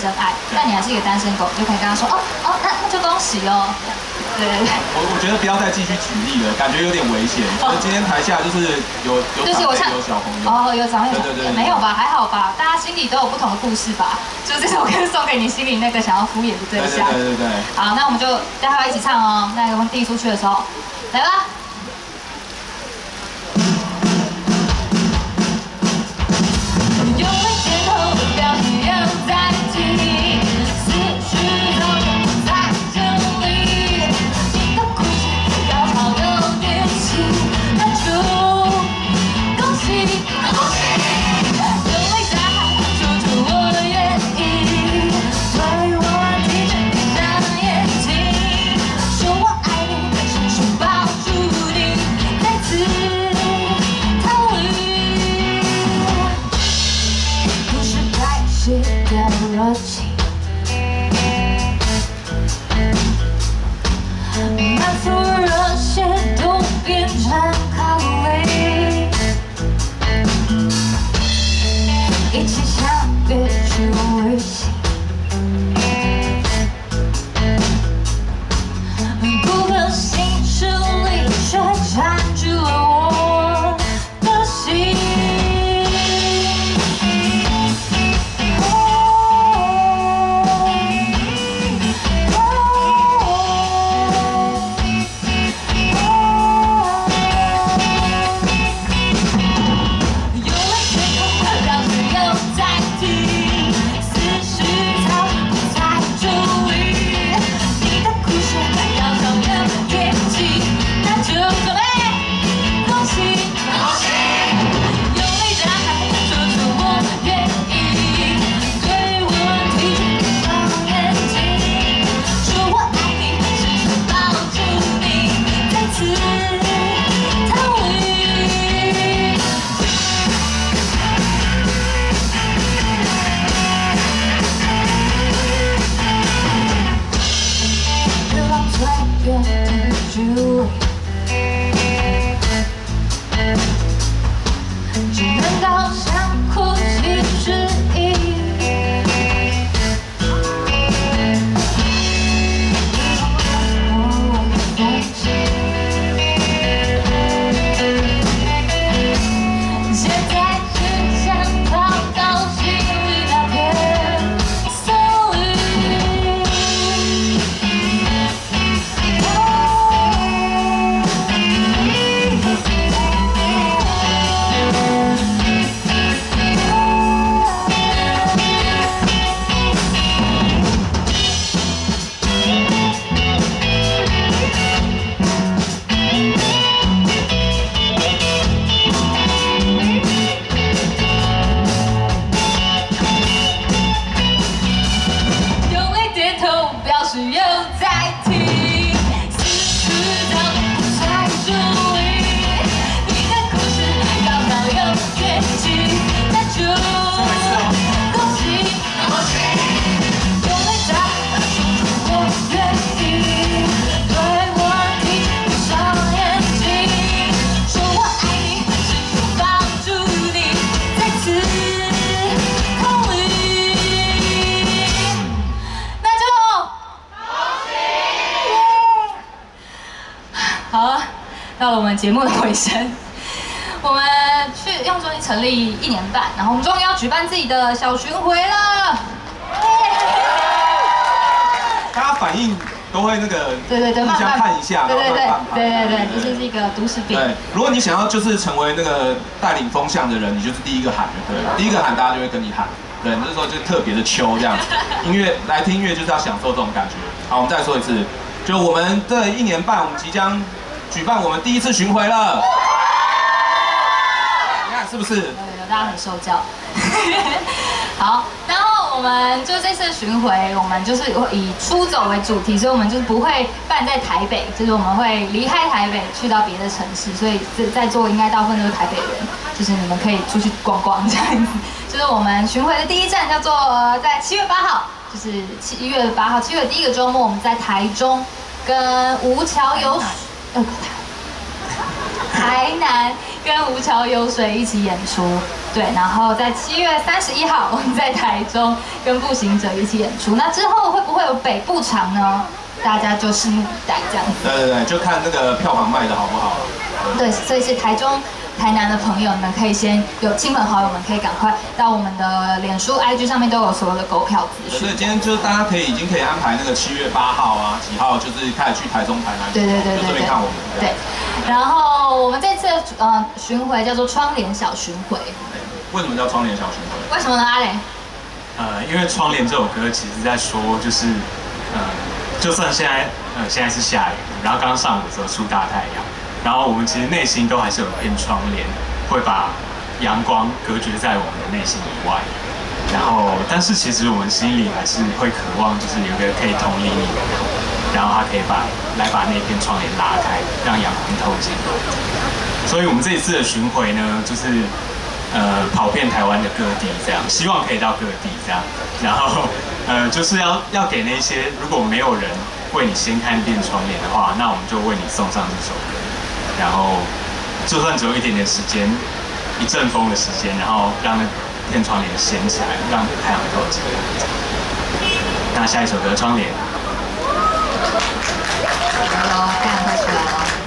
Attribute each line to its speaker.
Speaker 1: 真爱，但你还是一个单身狗，你就可以跟他说哦哦，那那就恭喜哦。对对对。
Speaker 2: 我我觉得不要再继续举例了，感觉有点危险。今天台下就是有有长辈有小朋友。
Speaker 1: 哦，有长辈。
Speaker 2: 对对对。
Speaker 1: 没有吧？还好吧？大家心里都有不同的故事吧？就这首歌送给你心里那个想要敷衍的对象。
Speaker 2: 对对对对。
Speaker 1: 好，那我们就待会一起唱哦。那我们递出去的时候，来吧。到了我们节目的尾声，我们去用中心成立一年半，然后我们终于要举办自己的小巡回了。
Speaker 2: 大家反应都会那个，
Speaker 1: 对对对，
Speaker 2: 互相看一下，
Speaker 1: 对对对，对对对，这是一个都市病。
Speaker 2: 对，如果你想要就是成为那个带领风向的人，你就是第一个喊，对，第一个喊大家就会跟你喊，对，那时候就特别的秋这样子。音乐来听音乐就是要享受这种感觉。好，我们再说一次，就我们这一年半，我们即将。举办我们第一次巡回了，你看是不是？有
Speaker 1: 有，大家很受教。好，然后我们就这次巡回，我们就是以出走为主题，所以我们就是不会办在台北，就是我们会离开台北去到别的城市，所以在在座应该大部分都是台北人，就是你们可以出去逛逛这样子。就是我们巡回的第一站叫做在七月八号，就是七月八号，七月第一个周末，我们在台中跟吴桥有。呃，台南跟吴桥有水一起演出，对，然后在七月三十一号，我们在台中跟步行者一起演出。那之后会不会有北部场呢？大家就拭目以待，这样子。
Speaker 2: 对对对，就看那个票房卖的好不好。
Speaker 1: 对，所以是台中。台南的朋友们可以先有亲朋好友们可以赶快到我们的脸书、IG 上面都有所有的购票资讯。
Speaker 2: 所以今天就是大家可以已经可以安排那个七月八号啊几号，就是开始去台中、台南，
Speaker 1: 对对对对，
Speaker 2: 看我们。
Speaker 1: 对，然后我们这次呃巡回叫做窗帘小巡回。
Speaker 2: 为什么叫窗帘小巡回？
Speaker 1: 为什么呢，阿磊？
Speaker 3: 呃，因为窗帘这首歌其实在说就是呃，就算现在呃现在是下雨，然后刚上午的时候出大太阳。然后我们其实内心都还是有一片窗帘，会把阳光隔绝在我们的内心以外。然后，但是其实我们心里还是会渴望，就是有一个可以同理你的人，然后他可以把来把那片窗帘拉开，让阳光透进来。所以我们这一次的巡回呢，就是呃跑遍台湾的各地，这样希望可以到各地这样。然后呃就是要要给那些如果没有人为你掀开那片窗帘的话，那我们就为你送上这首歌。然后，就算只有一点点时间，一阵风的时间，然后让那片窗帘掀起来，让太阳透进来。那下一首歌《窗帘》。
Speaker 1: 好，太阳快出来了。